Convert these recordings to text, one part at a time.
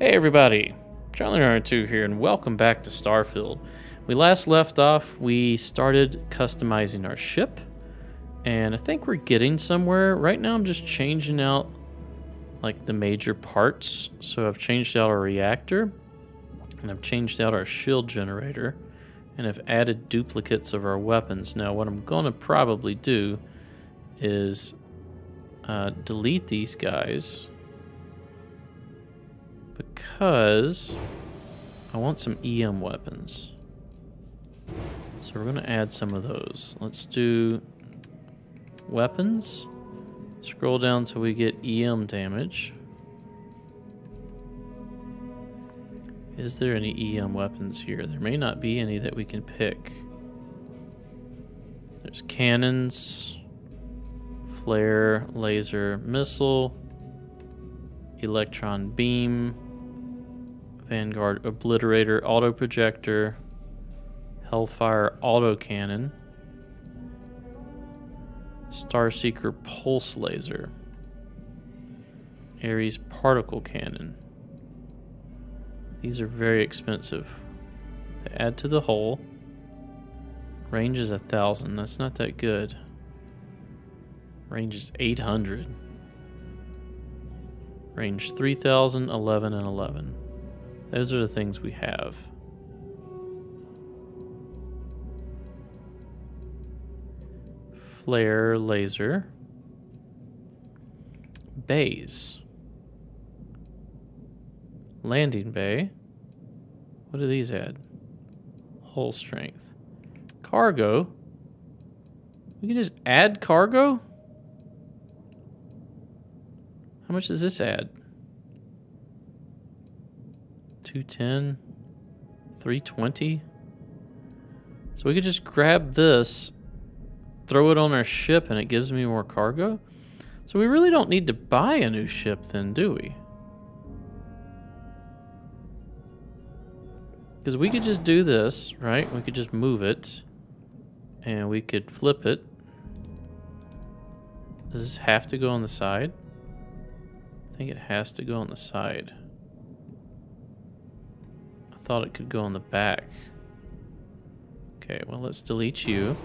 Hey everybody, Charlie R2 here and welcome back to Starfield. We last left off, we started customizing our ship and I think we're getting somewhere. Right now I'm just changing out like the major parts. So I've changed out our reactor and I've changed out our shield generator and I've added duplicates of our weapons. Now what I'm going to probably do is uh, delete these guys because I want some EM weapons. So we're going to add some of those. Let's do weapons. Scroll down till we get EM damage. Is there any EM weapons here? There may not be any that we can pick. There's cannons, flare, laser, missile, electron beam, Vanguard Obliterator, Auto Projector, Hellfire Auto Cannon, Starseeker Pulse Laser, Ares Particle Cannon. These are very expensive. They add to the hull. Range is a thousand. That's not that good. Range is 800. Range 3000, 11, and 11. Those are the things we have. Flare laser. Bays. Landing bay. What do these add? Hull strength. Cargo. We can just add cargo? How much does this add? 210, 320. So we could just grab this, throw it on our ship, and it gives me more cargo. So we really don't need to buy a new ship then, do we? Because we could just do this, right? We could just move it. And we could flip it. Does this have to go on the side? I think it has to go on the side thought it could go on the back. Okay, well, let's delete you.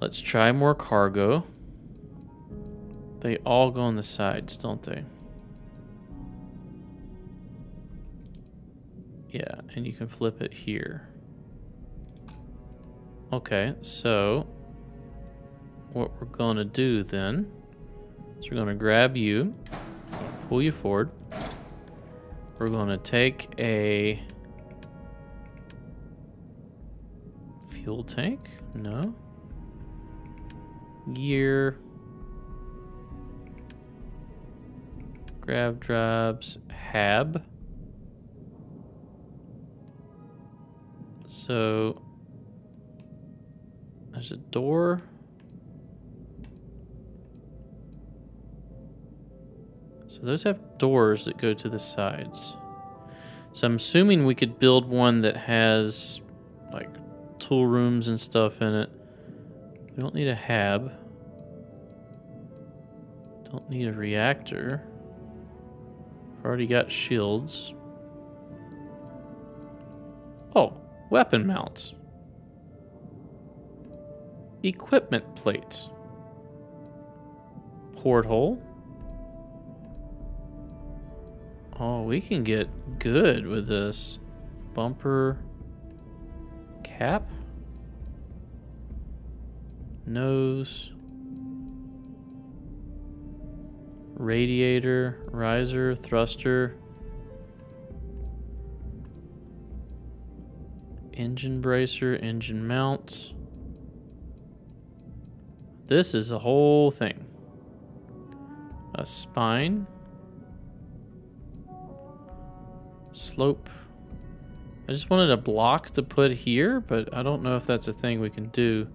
Let's try more cargo. They all go on the sides, don't they? Yeah, and you can flip it here. Okay, so what we're to do then is we're to grab you, pull you forward, we're going to take a fuel tank. No. Gear. Grav drives. Hab. So there's a door. So those have doors that go to the sides. So I'm assuming we could build one that has like tool rooms and stuff in it. We don't need a hab. Don't need a reactor. already got shields. Oh, weapon mounts. Equipment plates. Porthole. Oh, we can get good with this. Bumper cap. Nose. Radiator, riser, thruster. Engine bracer, engine mounts. This is a whole thing. A spine. Slope. I just wanted a block to put here, but I don't know if that's a thing we can do.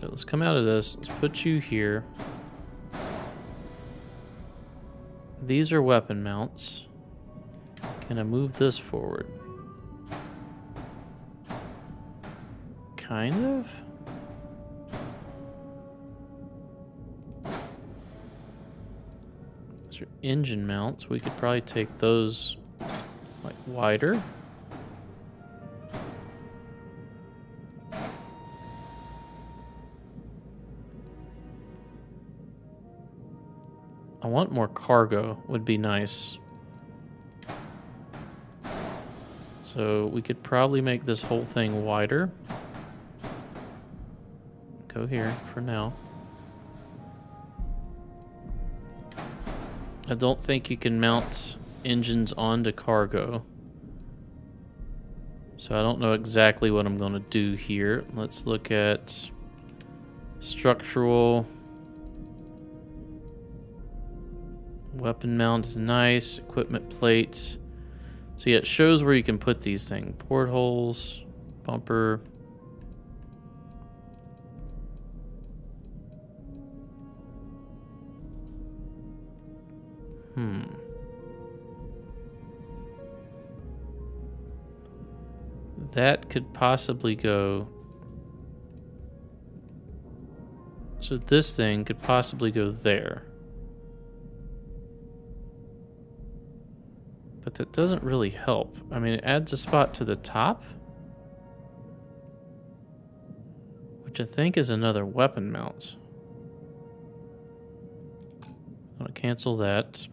So let's come out of this. Let's put you here. These are weapon mounts. Can I move this forward? Kind of? Those are engine mounts. We could probably take those wider. I want more cargo would be nice. So we could probably make this whole thing wider. Go here for now. I don't think you can mount engines onto cargo. So I don't know exactly what I'm going to do here. Let's look at structural. Weapon mount is nice. Equipment plates. So yeah, it shows where you can put these things. Portholes, bumper. That could possibly go... So this thing could possibly go there. But that doesn't really help. I mean, it adds a spot to the top. Which I think is another weapon mount. I'm to cancel that.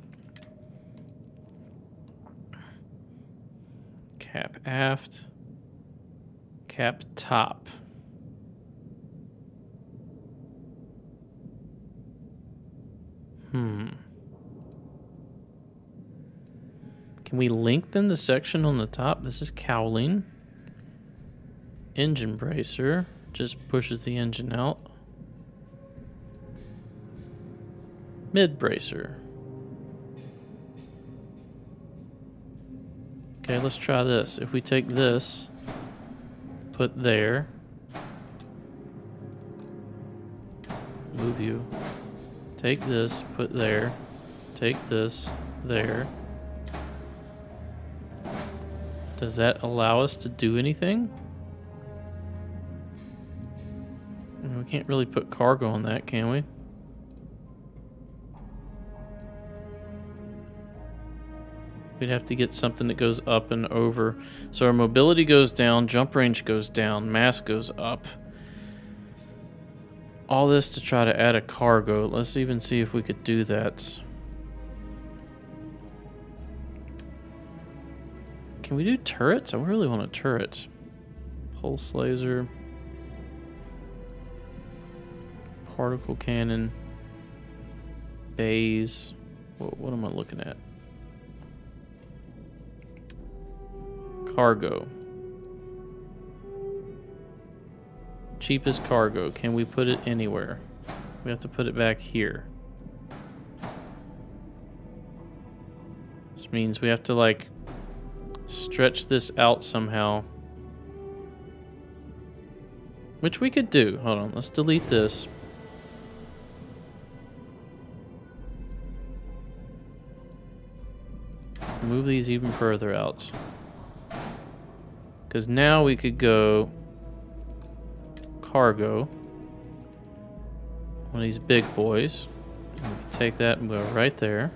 Cap aft. Cap top. Hmm. Can we lengthen the section on the top? This is cowling. Engine bracer. Just pushes the engine out. Mid bracer. Okay, let's try this. If we take this, put there. Move you. Take this, put there. Take this, there. Does that allow us to do anything? We can't really put cargo on that, can we? We'd have to get something that goes up and over. So our mobility goes down, jump range goes down, mass goes up. All this to try to add a cargo. Let's even see if we could do that. Can we do turrets? I really want a turret. Pulse laser. Particle cannon. Bays. What, what am I looking at? Cargo. Cheapest cargo. Can we put it anywhere? We have to put it back here. Which means we have to like stretch this out somehow. Which we could do. Hold on, let's delete this. Move these even further out. Because now we could go cargo. One of these big boys. take that and go right there.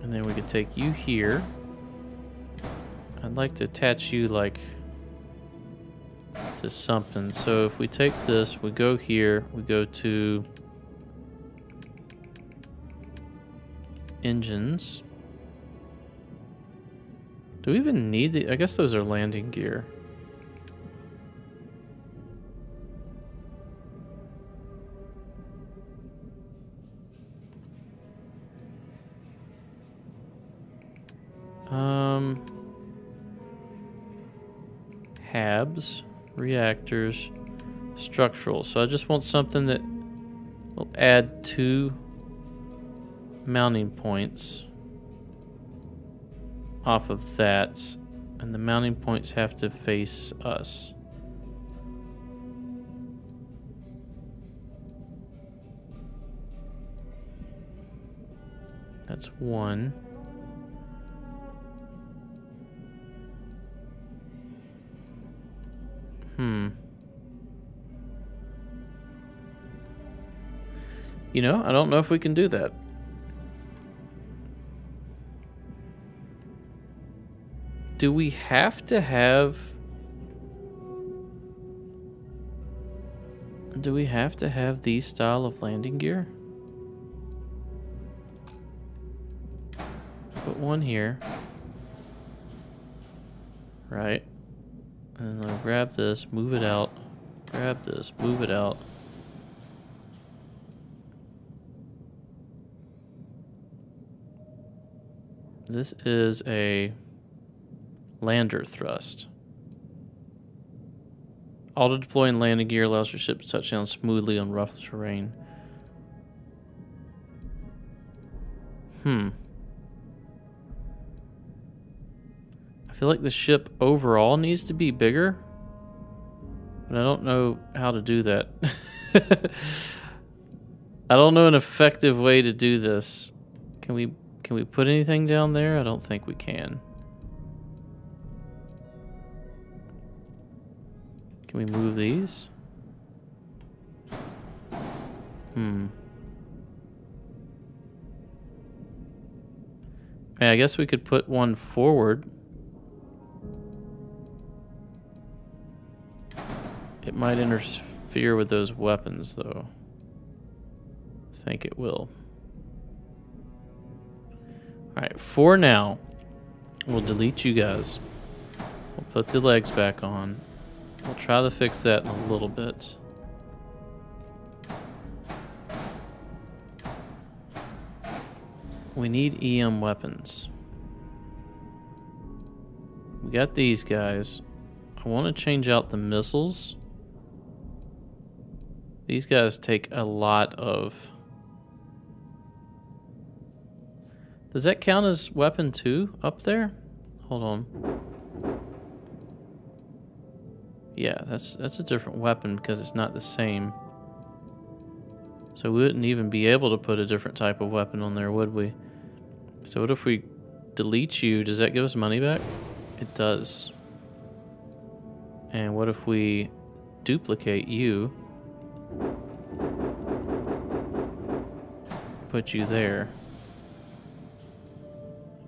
And then we could take you here. I'd like to attach you like to something. So if we take this, we go here, we go to engines. Do we even need the, I guess those are landing gear. Um, habs, reactors, structural. So I just want something that will add two mounting points off of that. And the mounting points have to face us. That's one. Hmm. You know, I don't know if we can do that. Do we have to have Do we have to have these style of landing gear? Put one here. Right. And I'll grab this, move it out. Grab this, move it out. This is a lander thrust. Auto deploying landing gear allows your ship to touch down smoothly on rough terrain. Hmm. I feel like the ship overall needs to be bigger. But I don't know how to do that. I don't know an effective way to do this. Can we can we put anything down there? I don't think we can. Can we move these? Hmm. Yeah, I guess we could put one forward. It might interfere with those weapons, though. I think it will. Alright, for now, we'll delete you guys. We'll put the legs back on. We'll try to fix that in a little bit. We need EM weapons. We got these guys. I want to change out the missiles. These guys take a lot of Does that count as weapon two up there? Hold on. Yeah, that's that's a different weapon because it's not the same. So we wouldn't even be able to put a different type of weapon on there, would we? So what if we delete you? Does that give us money back? It does. And what if we duplicate you? Put you there.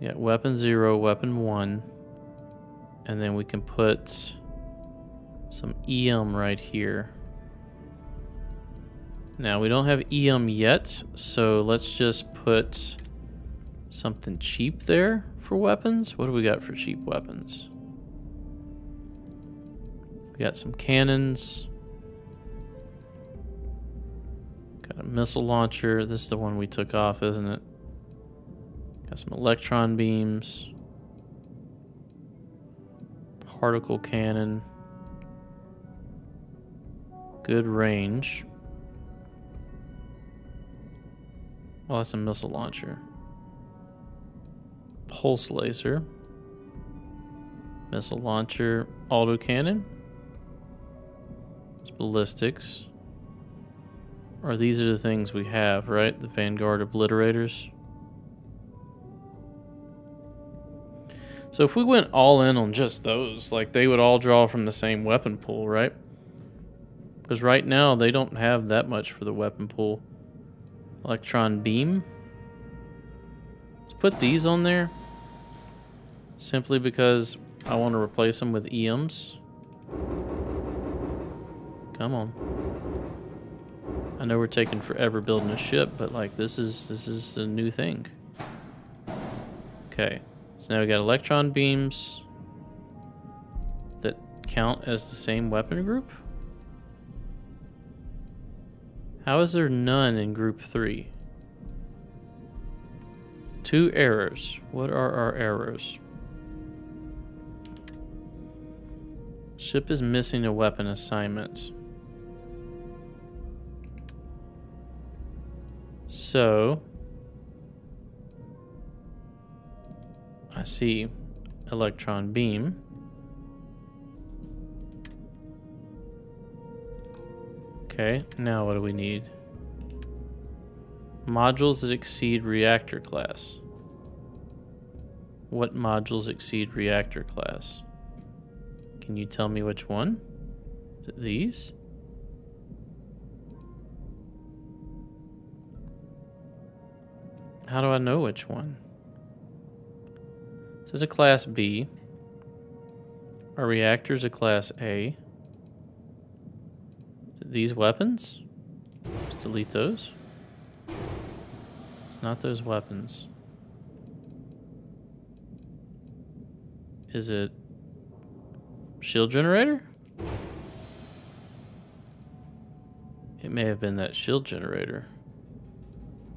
Yeah, weapon zero, weapon one. And then we can put some EM right here. Now, we don't have EM yet, so let's just put something cheap there for weapons. What do we got for cheap weapons? We got some cannons. Got a missile launcher. This is the one we took off, isn't it? Got some electron beams. Particle cannon. Good range. Well, that's a missile launcher. Pulse laser. Missile launcher. Autocannon. It's ballistics. Or these are the things we have, right? The Vanguard obliterators. So if we went all in on just those, like they would all draw from the same weapon pool, right? Because right now they don't have that much for the weapon pool. Electron beam. Let's put these on there. Simply because I want to replace them with EMs. Come on. I know we're taking forever building a ship, but like this is this is a new thing. Okay. So now we got electron beams that count as the same weapon group? How is there none in group three? Two errors. What are our errors? Ship is missing a weapon assignment. So, I see electron beam. Okay, now what do we need? Modules that exceed reactor class. What modules exceed reactor class? Can you tell me which one? Is it these? How do I know which one? This is a class B. Our reactor's a class A. These weapons? Just delete those. It's not those weapons. Is it shield generator? It may have been that shield generator.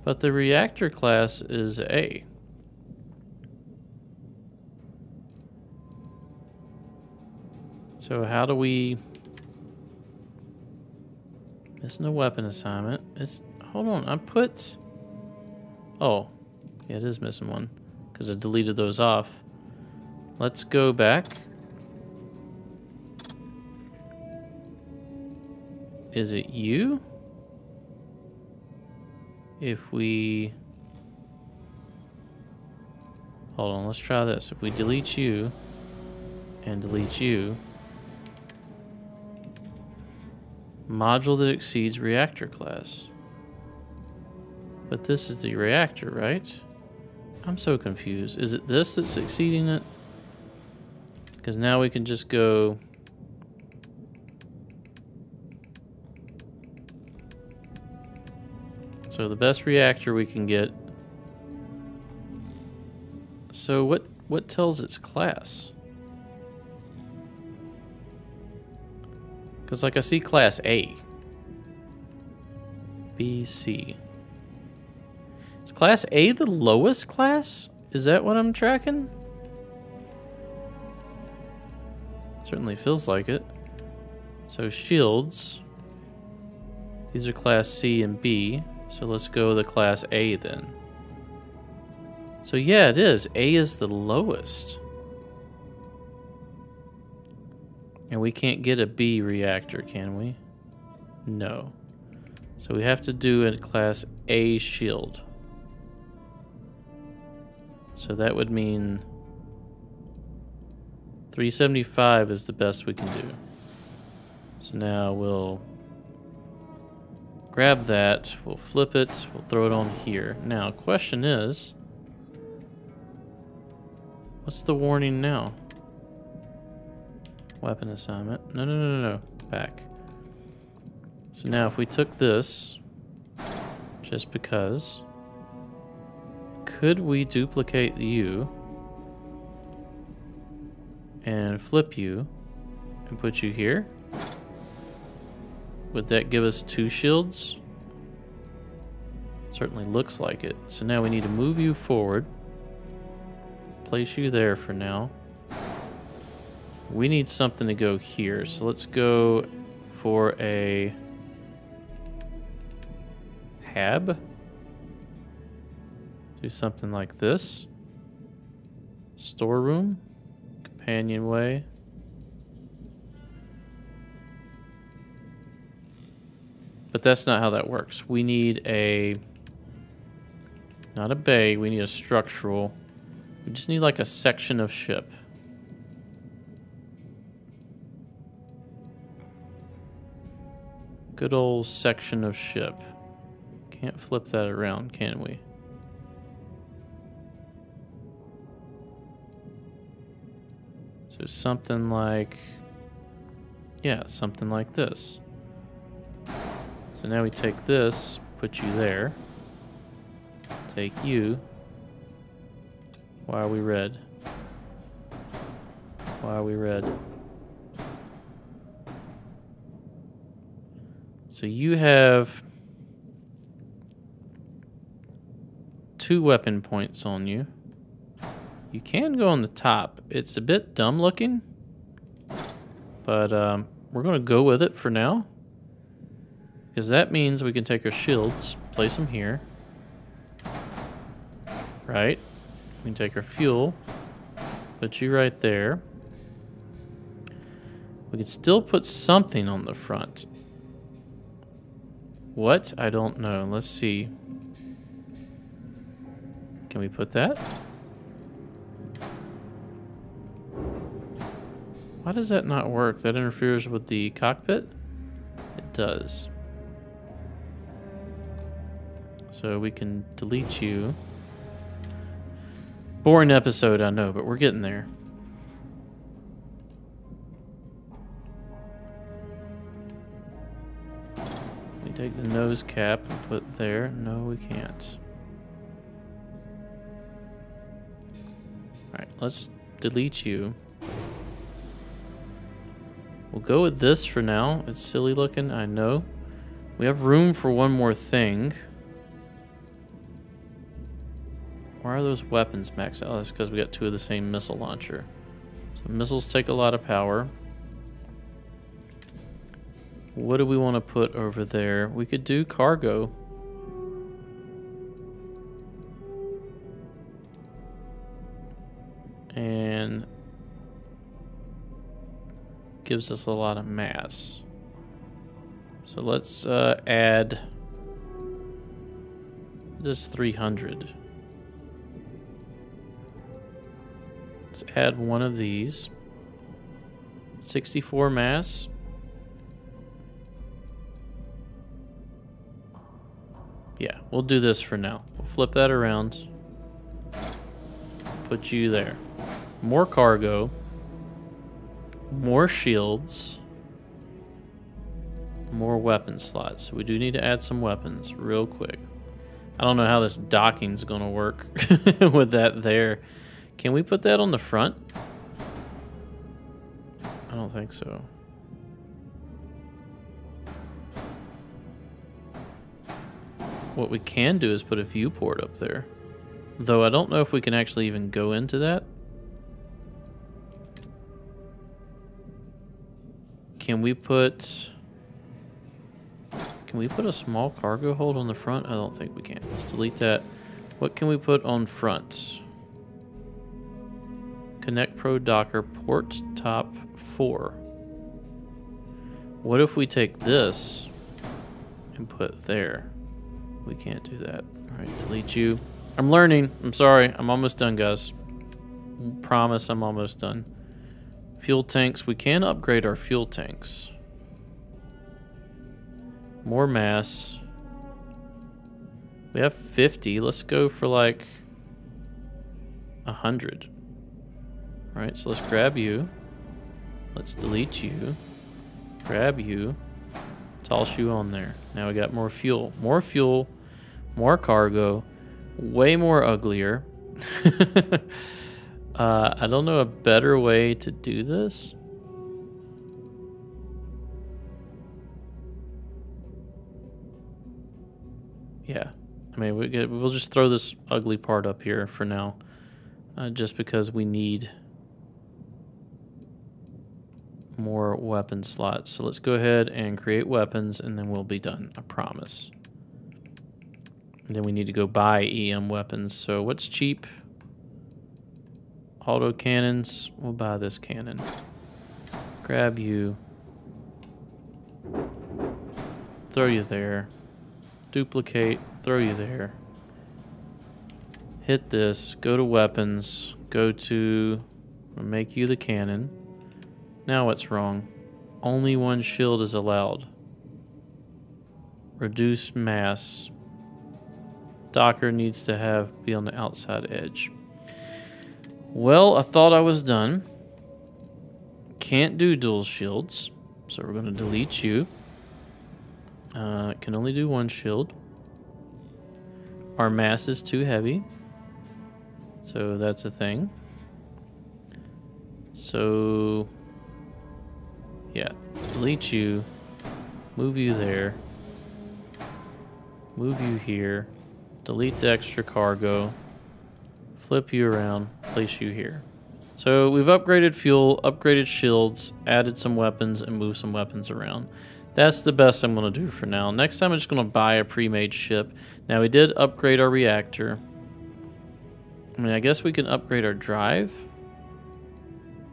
But the reactor class is A. So how do we... Missing a weapon assignment. It's... Hold on, I put... Oh. Yeah, it is missing one. Because I deleted those off. Let's go back. Is it you? If we... Hold on, let's try this. If we delete you and delete you, Module that exceeds reactor class. But this is the reactor, right? I'm so confused. Is it this that's exceeding it? Because now we can just go... So the best reactor we can get. So what what tells its class? Because, like, I see Class A. B, C. Is Class A the lowest class? Is that what I'm tracking? Certainly feels like it. So, shields. These are Class C and B. So, let's go the Class A then. So, yeah, it is. A is the lowest. And we can't get a B reactor, can we? No. So we have to do a class A shield. So that would mean 375 is the best we can do. So now we'll grab that, we'll flip it, we'll throw it on here. Now, question is, what's the warning now? Weapon assignment. No, no, no, no, no. Back. So now if we took this, just because, could we duplicate you and flip you and put you here? Would that give us two shields? Certainly looks like it. So now we need to move you forward. Place you there for now. We need something to go here, so let's go for a hab. Do something like this. Storeroom, companionway. But that's not how that works. We need a, not a bay, we need a structural. We just need like a section of ship. Good old section of ship. Can't flip that around, can we? So something like... Yeah, something like this. So now we take this, put you there. Take you. Why are we red? Why are we red? So you have two weapon points on you. You can go on the top. It's a bit dumb looking, but um, we're going to go with it for now. Because that means we can take our shields, place them here. Right. We can take our fuel, put you right there. We can still put something on the front. What? I don't know. Let's see. Can we put that? Why does that not work? That interferes with the cockpit? It does. So we can delete you. Boring episode, I know, but we're getting there. Take the nose cap and put there? No, we can't. Alright, let's delete you. We'll go with this for now. It's silly looking, I know. We have room for one more thing. Why are those weapons maxed out? Oh, that's because we got two of the same missile launcher. So missiles take a lot of power. What do we want to put over there? We could do cargo. And gives us a lot of mass. So let's uh, add just 300. Let's add one of these. 64 mass. We'll do this for now. We'll flip that around. Put you there. More cargo. More shields. More weapon slots. We do need to add some weapons real quick. I don't know how this docking's going to work with that there. Can we put that on the front? I don't think so. What we can do is put a viewport up there. Though I don't know if we can actually even go into that. Can we put... Can we put a small cargo hold on the front? I don't think we can. Let's delete that. What can we put on front? Connect Pro Docker port top 4. What if we take this and put there? We can't do that. All right, delete you. I'm learning. I'm sorry. I'm almost done, guys. Promise I'm almost done. Fuel tanks. We can upgrade our fuel tanks. More mass. We have 50. Let's go for like 100. All right, so let's grab you. Let's delete you. Grab you. Toss you on there. Now we got more fuel. More fuel. More cargo. Way more uglier. uh, I don't know a better way to do this. Yeah. I mean, we, we'll just throw this ugly part up here for now. Uh, just because we need more weapon slots. So let's go ahead and create weapons and then we'll be done, I promise. And then we need to go buy EM weapons. So what's cheap? Auto cannons. We'll buy this cannon. Grab you. Throw you there. Duplicate. Throw you there. Hit this. Go to weapons. Go to... Make you the cannon. Now what's wrong? Only one shield is allowed. Reduce mass. Docker needs to have be on the outside edge. Well, I thought I was done. Can't do dual shields, so we're going to delete you. Uh, can only do one shield. Our mass is too heavy, so that's a thing. So yeah, delete you, move you there, move you here, delete the extra cargo, flip you around, place you here. So we've upgraded fuel, upgraded shields, added some weapons, and moved some weapons around. That's the best I'm going to do for now. Next time I'm just going to buy a pre-made ship. Now we did upgrade our reactor. I mean, I guess we can upgrade our drive.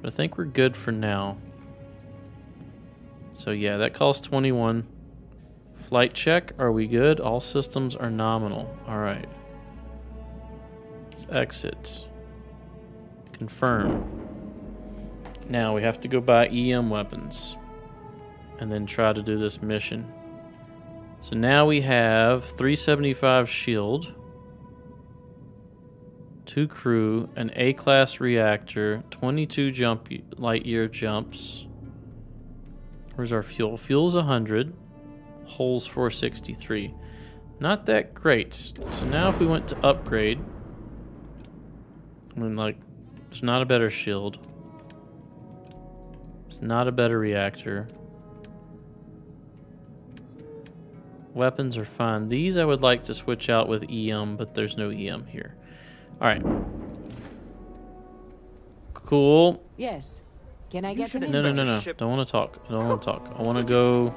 But I think we're good for now. So yeah, that costs 21. Flight check, are we good? All systems are nominal. All right. Let's exit. Confirm. Now we have to go buy EM weapons and then try to do this mission. So now we have 375 shield, two crew, an A-class reactor, 22 jump light year jumps, Where's our fuel? Fuel's 100. Holes 463. Not that great. So now if we went to upgrade, I mean, like, it's not a better shield. It's not a better reactor. Weapons are fine. These I would like to switch out with EM, but there's no EM here. Alright. Cool. Yes. Can I You get should an No, no, no, no. ship- Don't want to talk. I don't want to talk. I want to go...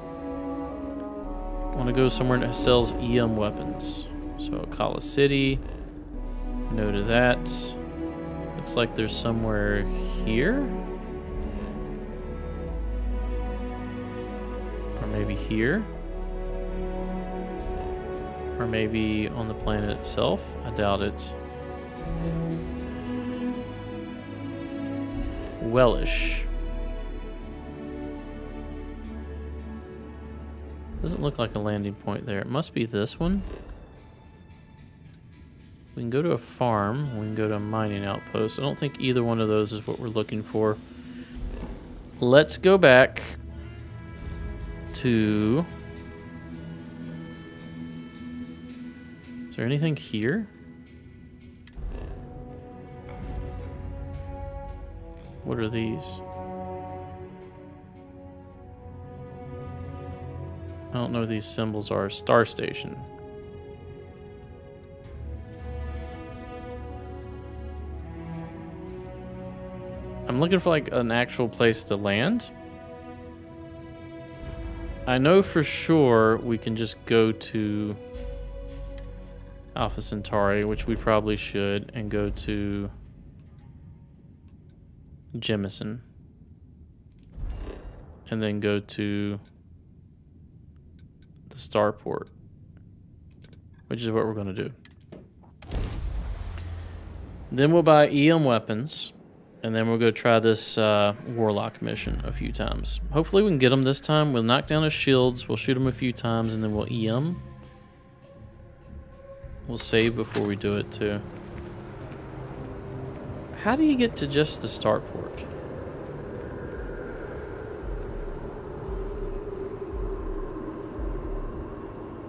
I want to go somewhere that sells EM weapons. So, Akila City. No to that. Looks like there's somewhere here. Or maybe here. Or maybe on the planet itself. I doubt it. Wellish. Doesn't look like a landing point there. It must be this one. We can go to a farm. We can go to a mining outpost. I don't think either one of those is what we're looking for. Let's go back to... Is there anything here? What are these? I don't know what these symbols are. Star Station. I'm looking for like an actual place to land. I know for sure we can just go to Alpha Centauri, which we probably should, and go to Jemison. And then go to the starport, which is what we're going to do. Then we'll buy EM weapons, and then we'll go try this uh, Warlock mission a few times. Hopefully we can get them this time. We'll knock down his shields, we'll shoot him a few times, and then we'll EM. We'll save before we do it, too. How do you get to just the starport?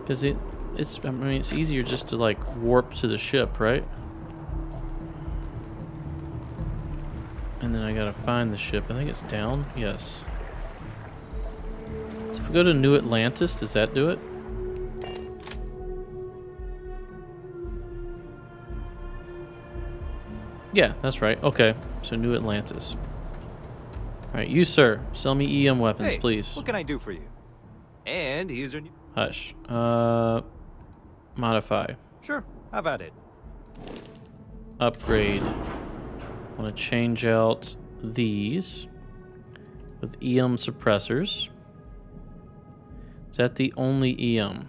Because it, it's, I mean, it's easier just to like warp to the ship, right? And then I gotta find the ship. I think it's down. Yes. So if we go to New Atlantis, does that do it? Yeah, that's right. Okay, so New Atlantis. All right, you sir, sell me EM weapons, Hey, please. what can I do for you? And here's your new... Hush. Uh, modify. Sure, have at it. Upgrade. I Want to change out these with EM suppressors. Is that the only EM?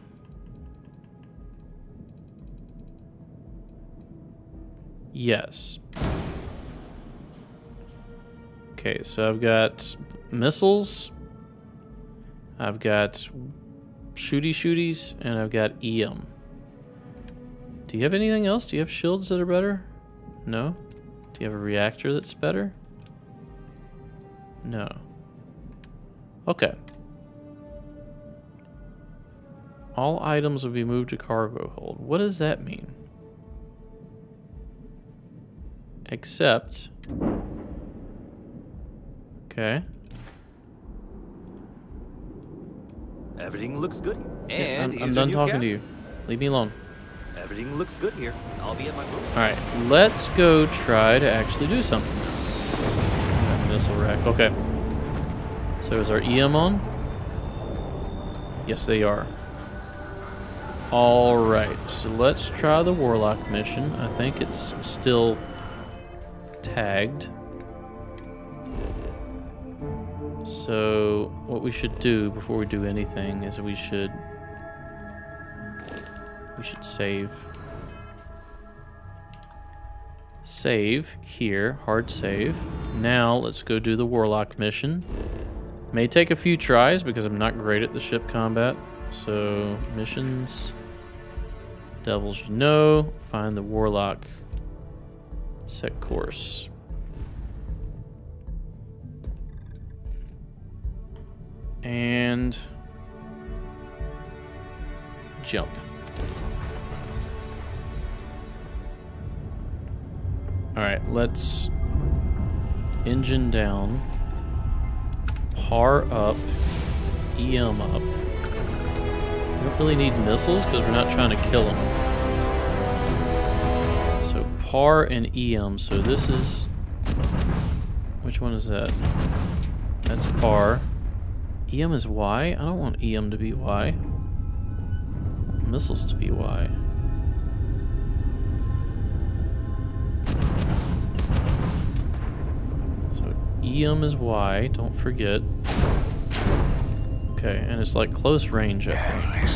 Yes. Okay, so I've got missiles. I've got shooty shooties, and I've got EM. Do you have anything else? Do you have shields that are better? No? Do you have a reactor that's better? No. Okay. All items will be moved to cargo hold. What does that mean? Except... Okay. Everything looks good. Yeah, And I'm, I'm done talking cap. to you. Leave me alone. Everything looks good here. I'll be at my booth. Alright, let's go try to actually do something now. Missile rack. Okay. So is our EM on? Yes, they are. Alright, so let's try the Warlock mission. I think it's still tagged. So, what we should do before we do anything is we should... We should save. Save here, hard save. Now let's go do the Warlock mission. May take a few tries because I'm not great at the ship combat. So missions, Devils you know, find the Warlock, set course. And jump. Alright, let's engine down, par up, EM up. We don't really need missiles because we're not trying to kill them. Par and EM. So this is... Which one is that? That's par. EM is Y? I don't want EM to be Y. missiles to be Y. So EM is Y, don't forget. Okay, and it's like close range, I think.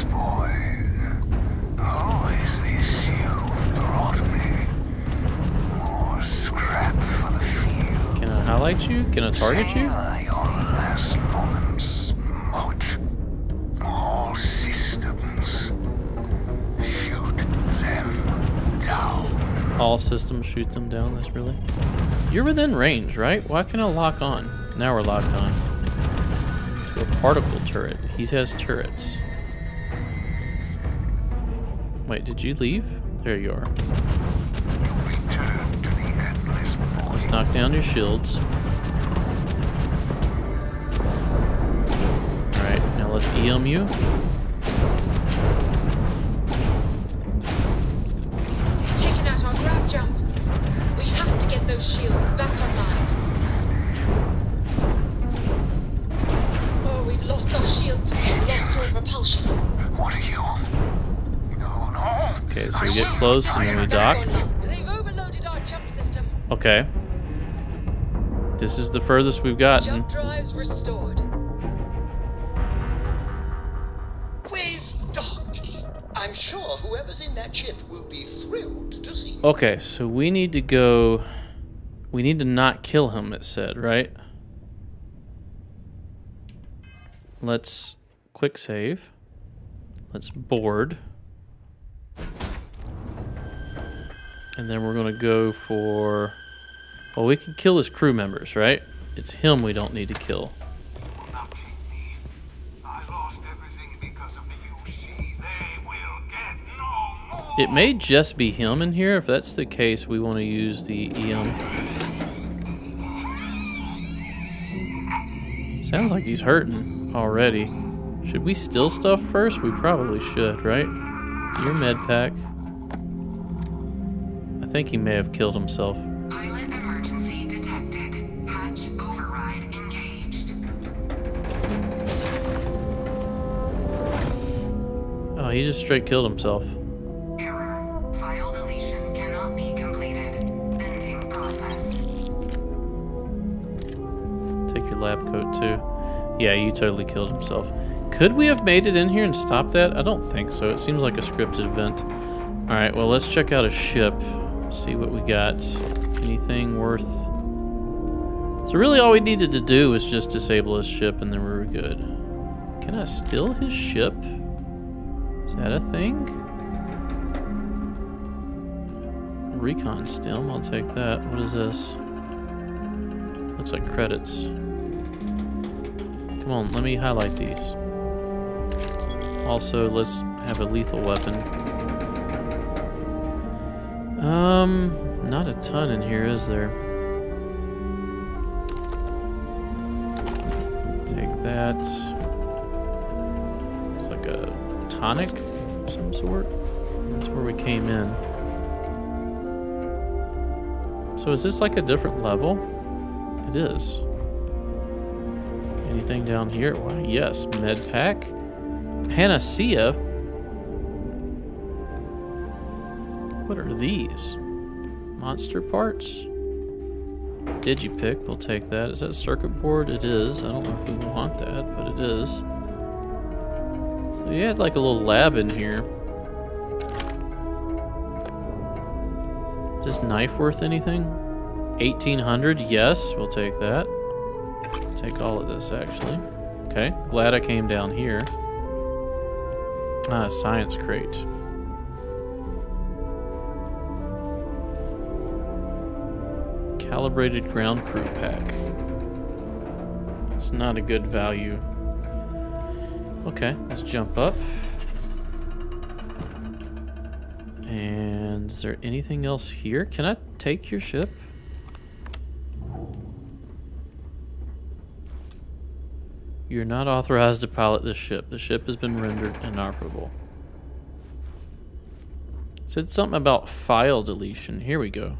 Highlight you? Can I target you? All systems shoot them down, that's really... You're within range, right? Why can I lock on? Now we're locked on. To a particle turret. He has turrets. Wait, did you leave? There you are. Let's knock down your shields. Alright, now let's EM you. Taking out our grab jump. We have to get those shields back online. Oh, we've lost our shield and lost all propulsion. What are you? No, no. Okay, so we get close and then we dock. They've overloaded our jump system. Okay. This is the furthest we've gotten. Jump drives restored. We've docked. I'm sure whoever's in that ship will be thrilled to see. Okay, so we need to go. We need to not kill him, it said, right? Let's quick save. Let's board. And then we're going to go for. Well, we can kill his crew members, right? It's him we don't need to kill. It may just be him in here. If that's the case, we want to use the EM. Sounds like he's hurting already. Should we steal stuff first? We probably should, right? Your med pack. I think he may have killed himself. Oh, he just straight killed himself. Error. File deletion cannot be completed. Ending process. Take your lab coat too. Yeah, you totally killed himself. Could we have made it in here and stopped that? I don't think so. It seems like a scripted event. Alright, well, let's check out a ship. See what we got. Anything worth... So really all we needed to do was just disable his ship and then we were good. Can I steal his ship? That a thing? Recon stem, I'll take that. What is this? Looks like credits. Come on, let me highlight these. Also, let's have a lethal weapon. Um, not a ton in here, is there? Take that. It's like a tonic some sort. That's where we came in. So is this like a different level? It is. Anything down here? Why, yes. Med pack. Panacea. What are these? Monster parts? Digipick, we'll take that. Is that circuit board? It is. I don't know if we want that, but it is. You had like a little lab in here. Is this knife worth anything? 1800? Yes, we'll take that. Take all of this, actually. Okay, glad I came down here. Ah, science crate. Calibrated ground crew pack. It's not a good value. Okay, let's jump up. And is there anything else here? Can I take your ship? You're not authorized to pilot this ship. The ship has been rendered inoperable. It said something about file deletion. Here we go.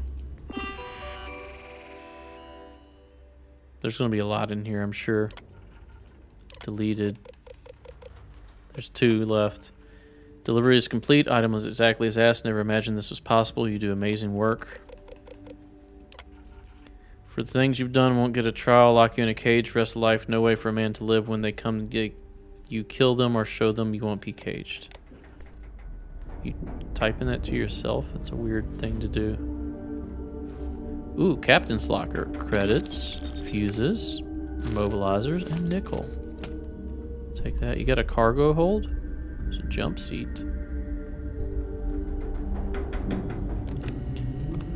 There's going to be a lot in here, I'm sure. Deleted. There's two left. Delivery is complete. Item was exactly as asked. Never imagined this was possible. You do amazing work. For the things you've done, won't get a trial, lock you in a cage, rest of life, no way for a man to live. When they come get you, kill them or show them you won't be caged. You typing that to yourself? That's a weird thing to do. Ooh, captain's locker. Credits, fuses, mobilizers, and nickel. Take that. You got a cargo hold? There's a jump seat.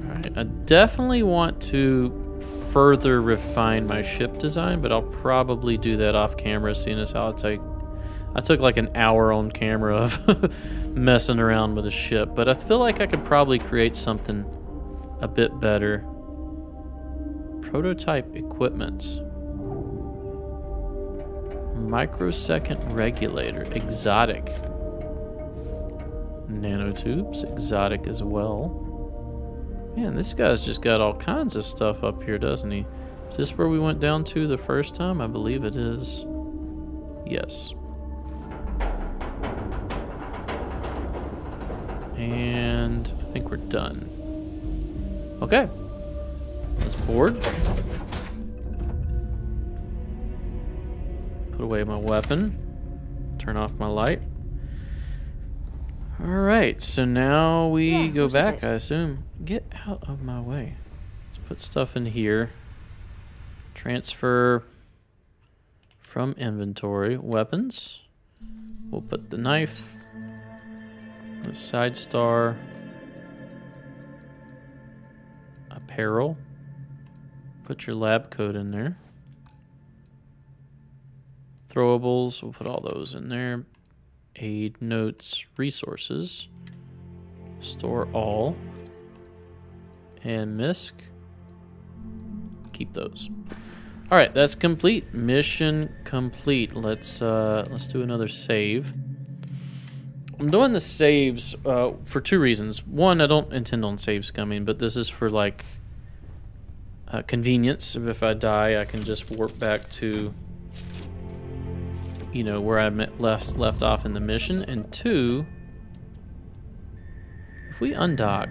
Alright, I definitely want to further refine my ship design, but I'll probably do that off camera, seeing as how I take I took like an hour on camera of messing around with a ship, but I feel like I could probably create something a bit better. Prototype equipment. Microsecond regulator, exotic. Nanotubes, exotic as well. Man, this guy's just got all kinds of stuff up here, doesn't he? Is this where we went down to the first time? I believe it is. Yes. And I think we're done. Okay. Let's board. Put away my weapon. Turn off my light. Alright, so now we Yeah, go back. I assume. Get out of my way. Let's put stuff in here. Transfer from inventory. Weapons. We'll put the knife. The side star. Apparel. Put your lab coat in there. Throwables, we'll put all those in there. Aid, notes, resources. Store all. And misc. Keep those. All right, that's complete. Mission complete. Let's uh, let's do another save. I'm doing the saves uh, for two reasons. One, I don't intend on save scumming, but this is for like uh, convenience. If I die, I can just warp back to you know where I met- left left off in the mission. And two, if we undock,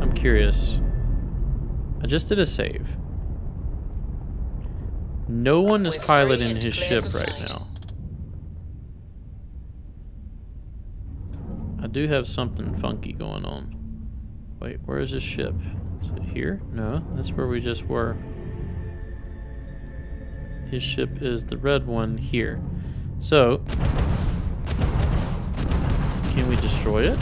I'm curious. I just did a save. No one is piloting his ship right now. I do have something funky going on. Wait, where is this ship? Is it here? No, that's where we just were. His ship is the red one here. So, can we destroy it?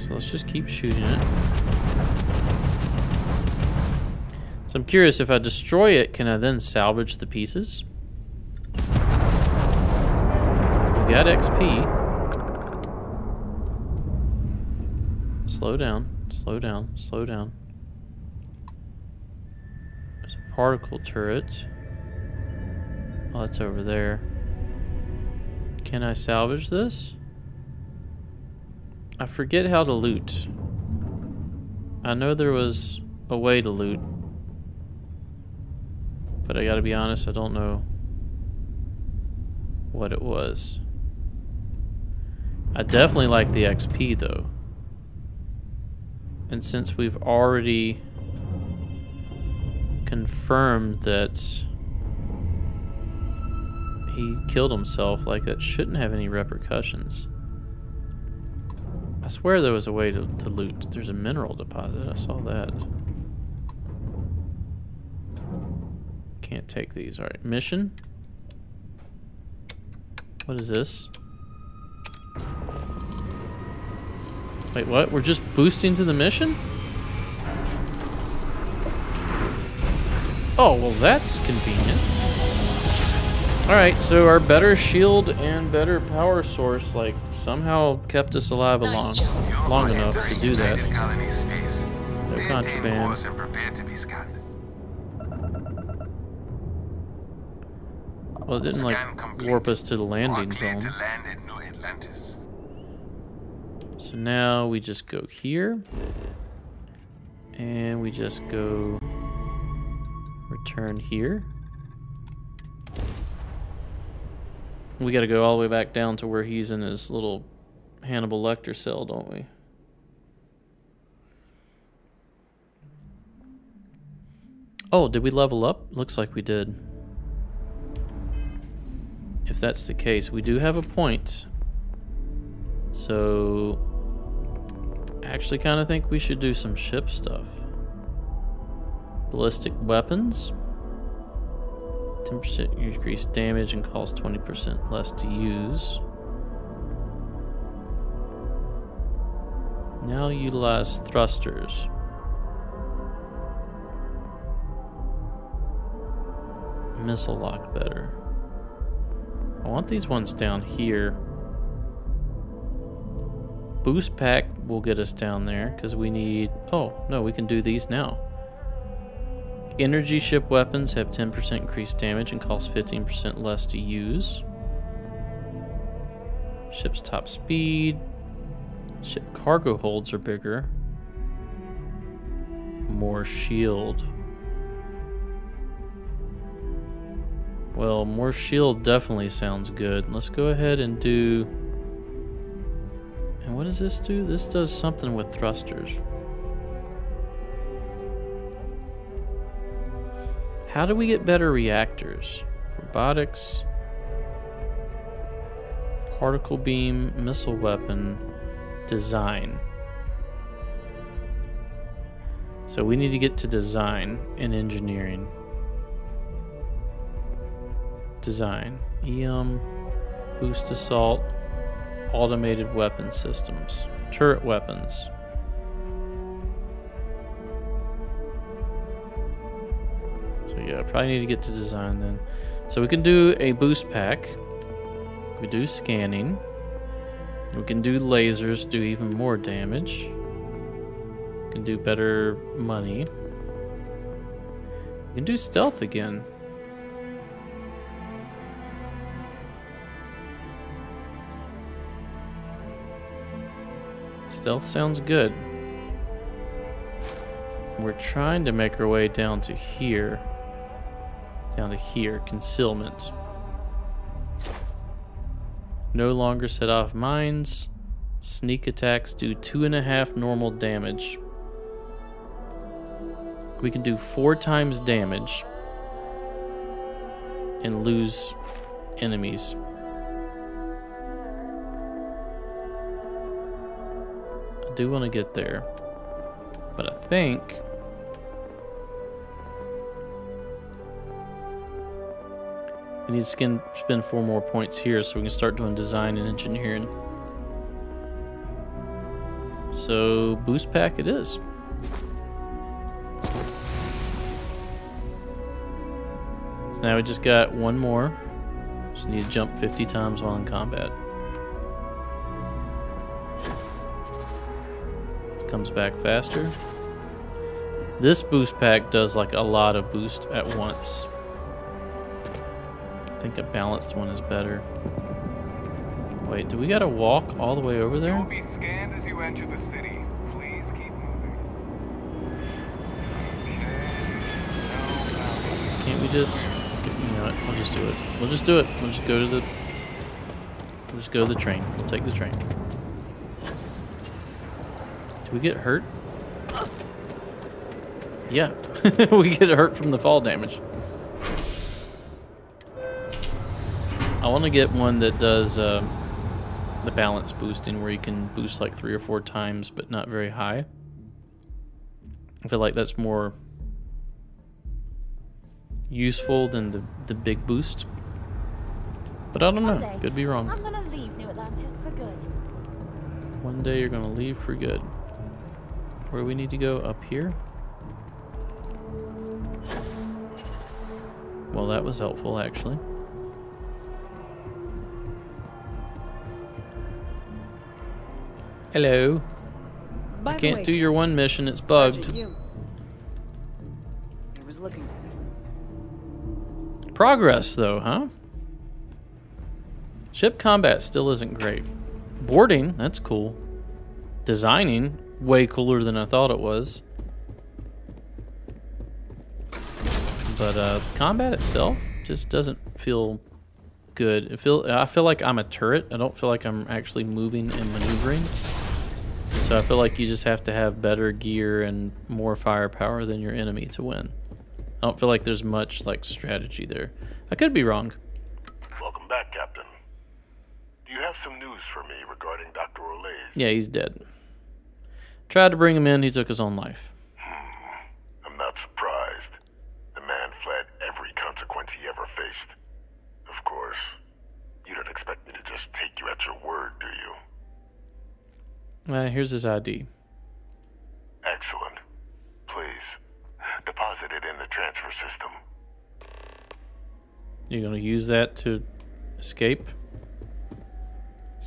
So let's just keep shooting it. So I'm curious if I destroy it, can I then salvage the pieces? Got XP. Slow down, slow down, slow down. There's a particle turret. Oh, that's over there. Can I salvage this? I forget how to loot. I know there was a way to loot. But I gotta be honest, I don't know what it was. I definitely like the XP though. And since we've already confirmed that he killed himself, like that shouldn't have any repercussions. I swear there was a way to, to loot. There's a mineral deposit. I saw that. Can't take these. Alright, mission. What is this? Wait, what? We're just boosting to the mission? Oh, well that's convenient. Alright, so our better shield and better power source, like, somehow kept us alive Nice along, job. long enough to do that. United Colony space. No contraband. Well, it didn't, like, warp us to the landing zone. land in New Atlantis. So now we just go here. And we just go return here. We gotta go all the way back down to where he's in his little Hannibal Lecter cell, don't we? Oh, did we level up? Looks like we did. If that's the case, we do have a point. So, I actually kind of think we should do some ship stuff. Ballistic weapons. 10% increased damage and costs 20% less to use. Now utilize thrusters. Missile lock better. I want these ones down here. Boost pack will get us down there because we need. Oh, no, we can do these now. Energy ship weapons have 10% increased damage and cost 15% less to use. Ship's top speed. Ship cargo holds are bigger. More shield. Well, more shield definitely sounds good. Let's go ahead and do. And what does this do? This does something with thrusters. How do we get better reactors? Robotics, particle beam, missile weapon, design. So we need to get to design and engineering. Design. EM, boost assault, automated weapon systems, turret weapons. So yeah, probably need to get to design then. So we can do a boost pack. We do scanning. We can do lasers, do even more damage. We can do better money. We can do stealth again. Stealth sounds good. We're trying to make our way down to here. Down to here. Concealment. No longer set off mines. Sneak attacks do two and a half normal damage. We can do four times damage and lose enemies. I do want to get there. But I think we need to spend four more points here so we can start doing design and engineering. So boost pack it is. So now we just got one more. Just need to jump 50 times while in combat. Comes back faster. This boost pack does like a lot of boost at once. I think a balanced one is better. Wait, do we gotta walk all the way over there? You will there? be scanned as you enter the city. Please keep moving. Okay. No. Can't we just, you know what, I'll just do it. We'll just do it. We'll just go to the, we'll just go to the train. We'll take the train. We get hurt? Yeah, we get hurt from the fall damage. I want to get one that does uh, the balance boosting where you can boost like three or four times but not very high. I feel like that's more useful than the, the big boost. But I don't know. day, Could be wrong. I'm gonna leave New Atlantis for good. One day you're gonna leave for good. Where do we need to go? Up here? Well, that was helpful, actually. Hello. By the Can't way, do your one mission, it's bugged. I was looking. Progress, though, huh? Ship combat still isn't great. Boarding, that's cool. Designing, way cooler than I thought it was. But uh, combat itself just doesn't feel good. It feel I feel like I'm a turret. I don't feel like I'm actually moving and maneuvering. So I feel like you just have to have better gear and more firepower than your enemy to win. I don't feel like there's much like strategy there. I could be wrong. Welcome back, Captain. Do you have some news for me regarding Dr. Orlase? Yeah, he's dead. Tried to bring him in, he took his own life. I'm not surprised. The man fled every consequence he ever faced. Of course, you don't expect me to just take you at your word, do you? Uh, here's his ID. Excellent. Please, deposit it in the transfer system. You're gonna use that to escape?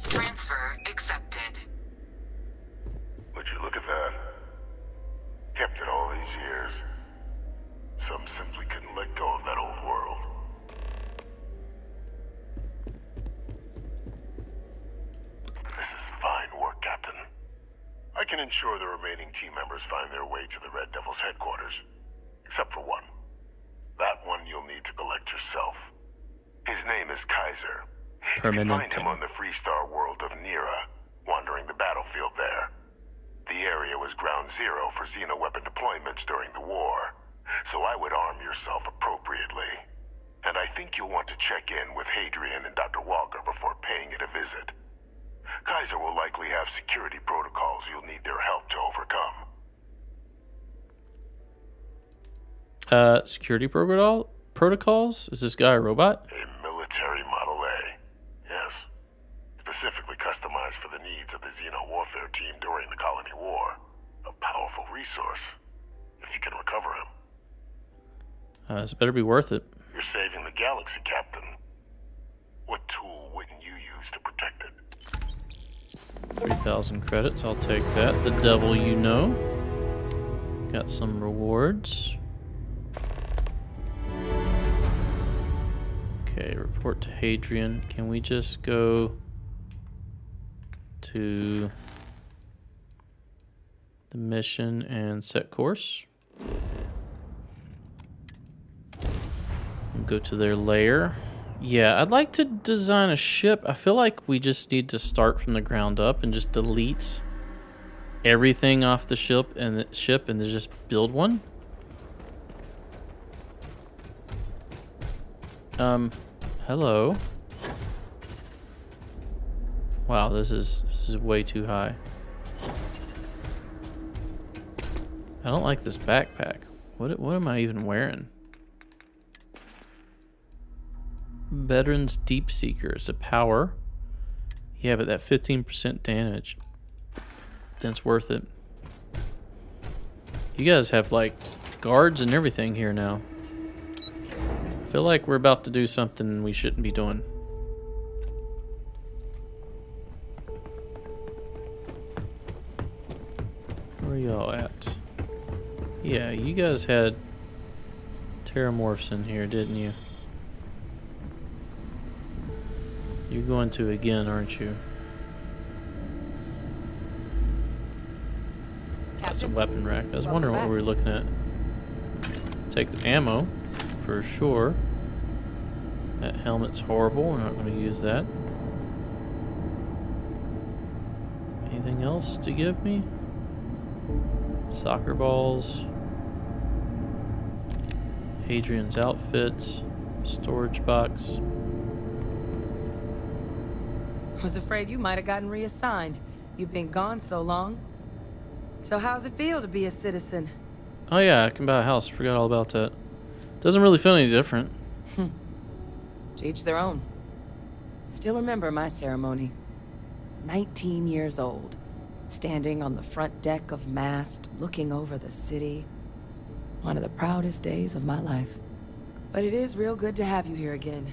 Transfer accepted. Would you look at that? Kept it all these years. Some simply couldn't let go of that old world. This is fine work, Captain. I can ensure the remaining team members find their way to the Red Devil's headquarters. Except for one. That one you'll need to collect yourself. His name is Kaiser. You can find him on the Freestar world of Niira, wandering the battlefield there. The area was ground zero for Xeno weapon deployments during the war, so I would arm yourself appropriately. And I think you'll want to check in with Hadrian and Dr. Walker before paying it a visit. Kaiser will likely have security protocols you'll need their help to overcome. Uh, security protocol protocols? Is this guy a robot? A military Model A. Yes. For the needs of the Xeno warfare team during the Colony War. A powerful resource, if you can recover him. Uh, this better be worth it. You're saving the galaxy, Captain. What tool wouldn't you use to protect it? 3,000 credits, I'll take that. The devil you know. Got some rewards. Okay, report to Hadrian. Can we just go to the mission and set course? And go to their lair. Yeah, I'd like to design a ship. I feel like we just need to start from the ground up and just delete everything off the ship and the ship and just build one. Um, hello. Wow, this is this is way too high. I don't like this backpack. What what am I even wearing? Veterans Deep Seeker is a power. Yeah, but that 15% damage. That's worth it. You guys have like guards and everything here now. I feel like we're about to do something we shouldn't be doing. Where y'all at? Yeah, you guys had Terramorphs in here, didn't you? You're going to again, aren't you? That's a weapon rack. I was wondering what we were looking at. Take the ammo, for sure. That helmet's horrible. We're not going to use that. Anything else to give me? Soccer balls. Hadrian's outfits. Storage box. Was afraid you might have gotten reassigned. You've been gone so long. So how's it feel to be a citizen? Oh yeah, I can buy a house. Forgot all about that. Doesn't really feel any different. Hmm. To each their own. Still remember my ceremony. 19 years old, standing on the front deck of Mast, looking over the city. One of the proudest days of my life. But it is real good to have you here again.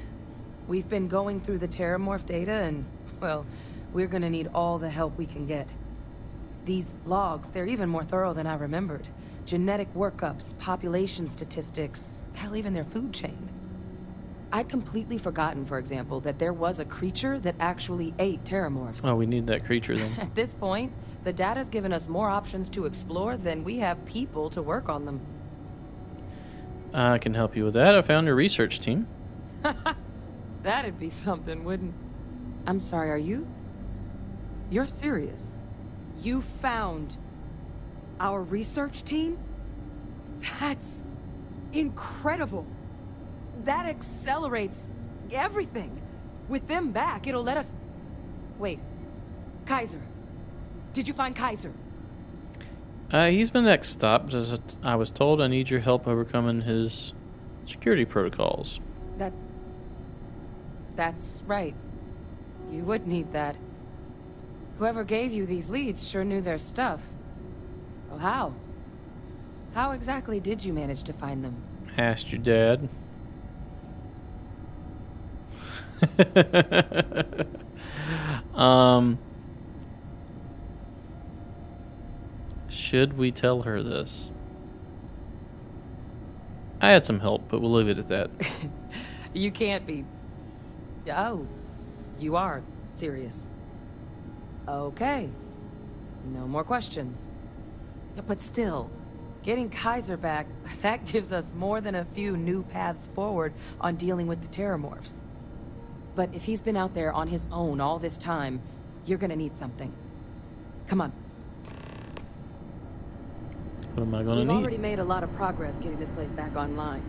We've been going through the Terramorph data and, well, we're gonna need all the help we can get. These logs, they're even more thorough than I remembered. Genetic workups, population statistics, hell, even their food chain. I'd completely forgotten, for example, that there was a creature that actually ate Terramorphs. Oh, we need that creature then. At this point, the data's given us more options to explore than we have people to work on them. I can help you with that. I found your research team. That'd be something, wouldn't... I'm sorry, are you... You're serious? You found... our research team? That's... incredible. That accelerates everything. With them back, it'll let us... Wait. Kaiser. Did you find Kaiser? Uh, he's been next stop. As I was told, I need your help overcoming his security protocols. That... That's right. You would need that. Whoever gave you these leads sure knew their stuff. Well, how? How exactly did you manage to find them? Asked your dad. um... Should we tell her this? I had some help, but we'll leave it at that. you can't be... Oh, you are serious. Okay. No more questions. But still, getting Kaiser back, that gives us more than a few new paths forward on dealing with the Terramorphs. But if he's been out there on his own all this time, you're gonna need something. Come on. What am I gonna We've need? already made a lot of progress getting this place back online.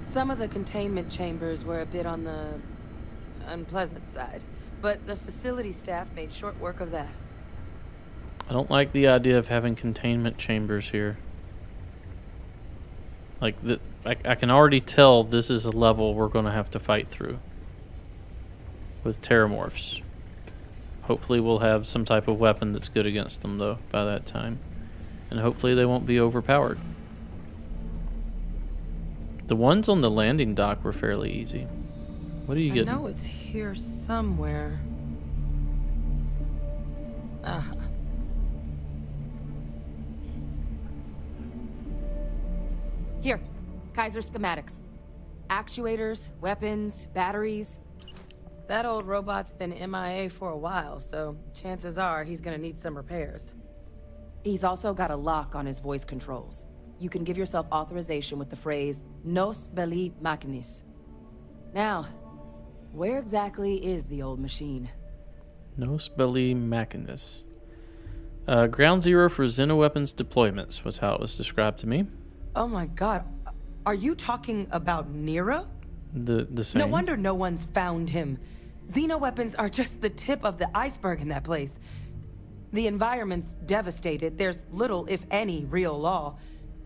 Some of the containment chambers were a bit on the unpleasant side, but the facility staff made short work of that. I don't like the idea of having containment chambers here. Like, the, I, I can already tell this is a level we're going to have to fight through. With Terramorphs. Hopefully we'll have some type of weapon that's good against them, though, by that time. And hopefully they won't be overpowered. The ones on the landing dock were fairly easy. What are you I getting? know it's here somewhere. Uh-huh. Here, Kaiser schematics. Actuators, weapons, batteries. That old robot's been MIA for a while, so chances are he's gonna need some repairs. He's also got a lock on his voice controls. You can give yourself authorization with the phrase, Nos belli machinis. Now, where exactly is the old machine? Nos belli machinis. Uh, ground zero for Xenoweapons deployments was how it was described to me. Oh my god. Are you talking about Niira? The the same. No wonder no one's found him. Xeno weapons are just the tip of the iceberg in that place. The environment's devastated. There's little, if any, real law.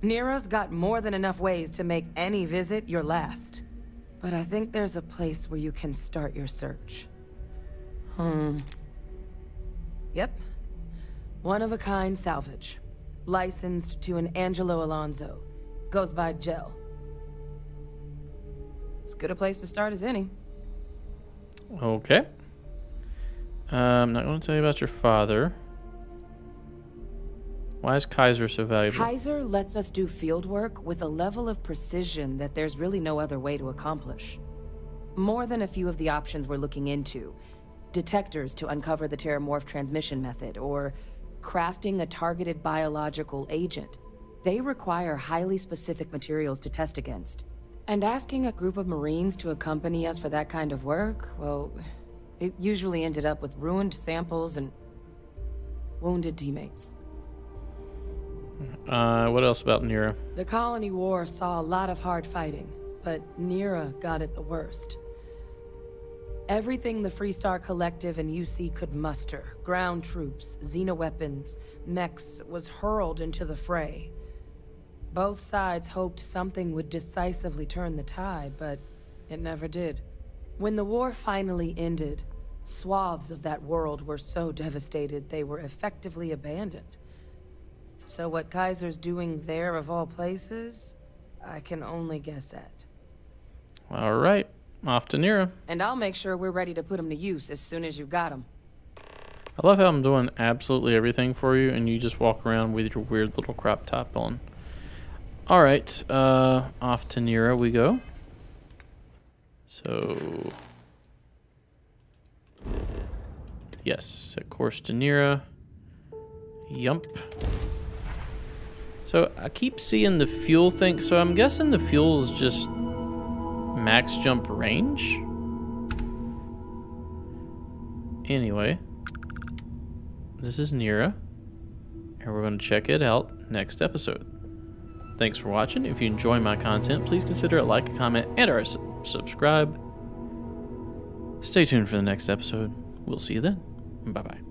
Niira's got more than enough ways to make any visit your last. But I think there's a place where you can start your search. Hmm. Yep. One of a kind salvage. Licensed to an Angelo Alonso. Goes by Gel. As good a place to start as any. Okay. Uh, I'm not going to tell you about your father. Why is Kaiser so valuable? Kaiser lets us do field work with a level of precision that there's really no other way to accomplish. More than a few of the options we're looking into. Detectors to uncover the Terramorph transmission method, or crafting a targeted biological agent. They require highly specific materials to test against. And asking a group of Marines to accompany us for that kind of work, well, it usually ended up with ruined samples and wounded teammates. Uh, what else about Niira? The Colony War saw a lot of hard fighting, but Niira got it the worst. Everything the Freestar Collective and UC could muster, ground troops, xenoweapons, mechs, was hurled into the fray. Both sides hoped something would decisively turn the tide, but it never did. When the war finally ended, Swaths of that world were so devastated they were effectively abandoned. So what Kaiser's doing there of all places, I can only guess at. All right, off to Niira. And I'll make sure we're ready to put him to use as soon as you've got him. I love how I'm doing absolutely everything for you, and you just walk around with your weird little crop top on. All right, uh, off to Niira we go. So, yes, set course to Niira. Yump. So I keep seeing the fuel thing. So I'm guessing the fuel is just max jump range. Anyway, this is Niira, and we're going to check it out next episode. Thanks for watching. If you enjoy my content, please consider a like, a comment, and or su- subscribe. Stay tuned for the next episode. We'll see you then. Bye bye.